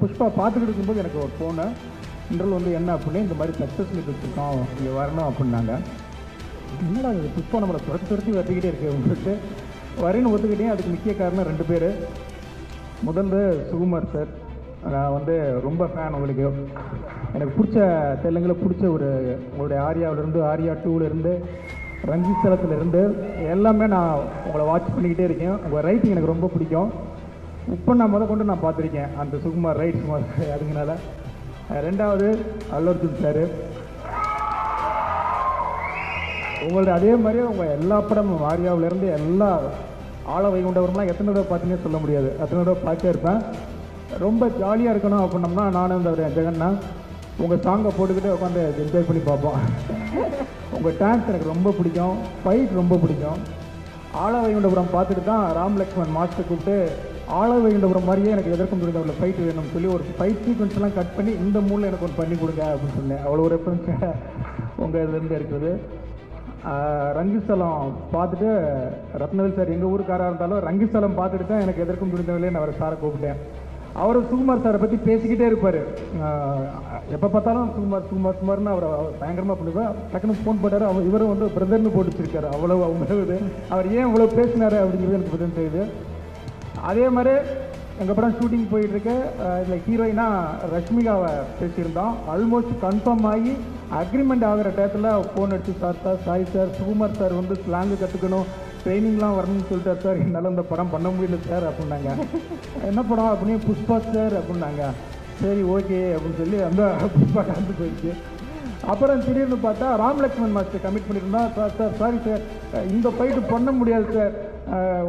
புஷ்பா பார்த்துக்கிட்டு இருக்கும்போது எனக்கு ஒரு ஃபோனு இன்டர்வல் வந்து என்ன அப்படின்னு இந்த மாதிரி சக்ஸஸ் மீட் வச்சுருக்கோம் இங்கே வரணும் அப்படின்னாங்க. என்னடா இது? புஷ்பா நம்மளை துரத்தி துரத்தி வரட்டிக்கிட்டே இருக்கு உங்களுக்கு வரேன்னு ஒத்துக்கிட்டே அதுக்கு முக்கிய காரணம் ரெண்டு பேர். முதல்ல சுகுமார் சார் நான் வந்து ரொம்ப ஃபேன் உங்களுக்கு. எனக்கு பிடிச்ச தெலுங்கில் பிடிச்ச ஒரு உங்களுடைய ஆரியாவிலேருந்து ஆரியா டூவிலேருந்து ரஞ்சித் தளத்துலேருந்து எல்லாமே நான் உங்களை வாட்ச் பண்ணிக்கிட்டே இருக்கேன். உங்கள் ரைட்டிங் எனக்கு ரொம்ப பிடிக்கும். இப்போ நான் முத கொண்டு நான் பார்த்துருக்கேன். அந்த சுகுமார் ரைட் சுகுமார் அதுங்கனால. ரெண்டாவது அல்லர்ஜுன் சார். உங்களோட அதே மாதிரியே உங்கள் எல்லா படமும் ஆரியாவிலேருந்து எல்லா ஆள வைகுண்டவரெலாம் எத்தனை தடவை பார்த்தீங்கன்னு சொல்ல முடியாது. எத்தனை தடவை பார்த்தே இருப்பேன். ரொம்ப ஜாலியாக இருக்கணும் அப்படின்னம்னா நானும் இந்த ஜெகன்னா உங்கள் சாங்கை போட்டுக்கிட்டு உட்காந்து என்ஜாய் பண்ணி பார்ப்போம். உங்கள் டான்ஸ் எனக்கு ரொம்ப பிடிக்கும். ஃபைட் ரொம்ப பிடிக்கும். ஆள வைகுண்டபுரம் பார்த்துட்டு தான் ராம் லக்ஷ்மண் மாஸ்டர் கூப்பிட்டு ஆள வைகுண்டபுரம் மாதிரியே எனக்கு எதற்கும் முடிந்த ஃபைட் வேணும்னு சொல்லி ஒரு ஃபைட் சீக்வன்ஸ்லாம் கட் பண்ணி இந்த மூணில் எனக்கு ஒன்று பண்ணி கொடுங்க அப்படின்னு சொன்னேன். அவ்வளோ ஒரு ரெஃபரன்ஸ் உங்கள் இதுலேருந்து இருக்குது ரங்கிஸ்தலம் பார்த்துட்டு ரத்னவேல் சார் எங்கள் ஊருக்காராக இருந்தாலும் ரங்கிஸ்தலம் பார்த்துட்டு தான் எனக்கு எதற்கும் துணிந்தவில்லை நான் அவரை சாரை கூப்பிட்டேன். அவர் சுகுமார் சாரை பற்றி பேசிக்கிட்டே இருப்பார். எப்போ பார்த்தாலும் சுகுமார் சுகுமார் சுகுமார்னு அவர் பயங்கரமாக பண்ணுவேன் டக்குன்னு ஃபோன் போட்டார். அவர் இவரும் வந்து பிரதர்னு போட்டு வச்சிருக்காரு. அவ்வளோ அவங்க அவர் ஏன் இவ்வளோ பேசினாரு அப்படிங்கிறது எனக்கு பதில் தெரியுது. அதே மாதிரி எங்கள் படம் ஷூட்டிங் போயிட்டுருக்கு. இதில் ஹீரோயினாக ரஷ்மிகாவை பேசியிருந்தோம். ஆல்மோஸ்ட் கன்ஃபார்ம் ஆகி அக்ரிமெண்ட் ஆகிற டயத்தில் ஃபோன் அடித்து sir sir Sai sir Sukumar sir வந்து ஸ்லாங்கு கற்றுக்கணும் ட்ரைனிங்லாம் வரணும்னு சொல்லிட்டார் சார் என்னால் இந்த படம் பண்ண முடியல சார் அப்படின்னாங்க. என்ன படம்? அப்படின்னு புஷ்பா சார் அப்படின்னாங்க. சரி ஓகே அப்படின்னு சொல்லி அந்த புஷ்பா கலந்து போயிடுச்சு. அப்புறம் திடீர்னு பார்த்தா ராம் லக்ஷ்மண் மாஸ்டர் கமிட் பண்ணியிருந்தா. சார் சார் சாரி சார் இந்த ஃபைட்டு பண்ண முடியாது சார்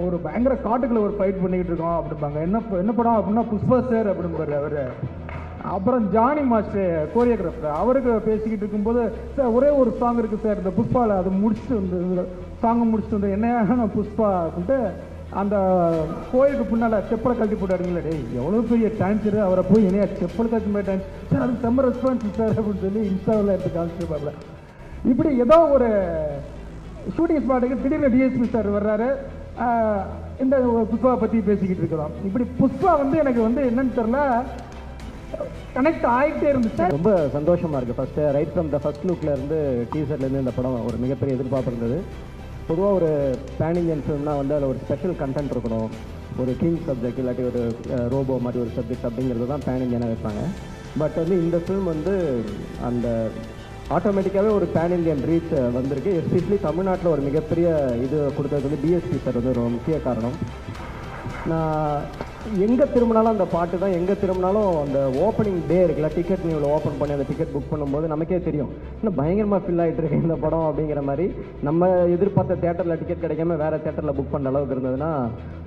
ஒரு பயங்கர காட்டுக்குள்ள ஒரு ஃபைட் பண்ணிக்கிட்டு இருக்கோம் அப்படிம்பாங்க. என்ன என்ன படம் அப்படின்னா புஷ்பா சார் அப்படிம்பாரு அவர். அப்புறம் ஜானி மாஸ்டர் கோரியோகிராஃபர் அவருக்கு பேசிக்கிட்டு இருக்கும்போது சார் ஒரே ஒரு சாங் இருக்குது சார் இந்த புஷ்பாவில் அது முடிச்சுட்டு வந்து சாங்கை முடிச்சுட்டு வந்து என்ன நான் புஷ்பா அப்படின்ட்டு அந்த கோயிலுக்கு பின்னால் செப்பலை கழட்டி போட்டாருங்களே டேய் எவ்வளோ பெரிய டான்ஸரு அவரை போய் என்னையா செப்பல் கழட்டி போய் டான்ஸ் சார் அது செம்ம ரெஸ்பான்ஸ் சார் அப்படின்னு சொல்லி இன்ஸ்டாவில் எடுத்து காமிச்சிருப்பாப்ல இப்படி ஏதோ ஒரு ஷூட்டிங் ஸ்பாட்டுக்கு திடீர்னு டிஎஸ்பி சார் வர்றாரு. இந்த புஷ்பா பற்றி பேசிக்கிட்டு இருக்கிறோம். இப்படி புஷ்பா வந்து எனக்கு வந்து என்னன்னு தெரில கனெக்ட் ஆகிட்டே இருந்துச்சு. ரொம்ப சந்தோஷமாக இருக்குது first right from the first லுக்கில் இருந்து டீசர்லேருந்து இந்த படம் ஒரு மிகப்பெரிய எதிர்பார்ப்பு இருந்தது. பொதுவாக ஒரு பேன் இந்தியன் ஃபிலிம்னா வந்து அதில் ஒரு ஸ்பெஷல் கண்டென்ட் இருக்கணும். ஒரு கிங் சப்ஜெக்ட் இல்லாட்டி ஒரு ரோபோ மாதிரி ஒரு சப்ஜெக்ட் அப்படிங்கிறது தான் பேன் இந்தியனாக வைப்பாங்க. பட் வந்து இந்த ஃபிலிம் வந்து அந்த ஆட்டோமேட்டிக்காகவே ஒரு பேன் இந்தியன் ரீச் வந்திருக்கு. எஸ்பெஷலி தமிழ்நாட்டில் ஒரு மிகப்பெரிய இது கொடுத்தது வந்து பிஎஸ்பி சார் வந்து ஒரு முக்கிய காரணம். நான் எங்கே திரும்பினாலும் அந்த பாட்டு தான். எங்கே திரும்பினாலும் அந்த ஓப்பனிங் டே இருக்குல்ல டிக்கெட் நீ இவ்வளோ ஓப்பன் பண்ணி அந்த டிக்கெட் புக் பண்ணும்போது நமக்கே தெரியும். இன்னும் பயங்கரமாக ஃபில் ஆகிட்டு இருக்கு இந்த படம் அப்படிங்கிற மாதிரி. நம்ம எதிர்பார்த்த தேட்டரில் டிக்கெட் கிடைக்காம வேறு தேட்டரில் புக் பண்ண அளவுக்கு இருந்ததுன்னா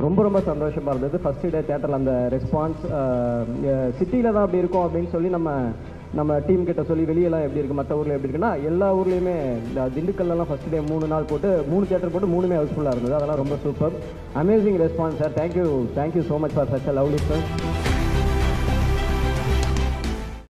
ரொம்ப ரொம்ப சந்தோஷமாக இருந்தது. ஃபஸ்ட்டு டே தேட்டரில் அந்த ரெஸ்பான்ஸ் சிட்டியில் தான் அப்படி இருக்கும் அப்படின்னு சொல்லி நம்ம நம்ம டீம் கிட்ட சொல்லி வெளியெல்லாம் எப்படி இருக்குது மற்ற ஊரில் எப்படி இருக்குன்னா எல்லா ஊர்லேயுமே இந்த திண்டுக்கல்லாம் ஃபஸ்ட் டே மூணு நாள் போட்டு மூணு தேட்டர் போட்டு மூணுமே ஹவுஸ்ஃபுல்லாக இருந்தது. அதெல்லாம் ரொம்ப super amazing response sir thank you thank you so much for such a lovely sir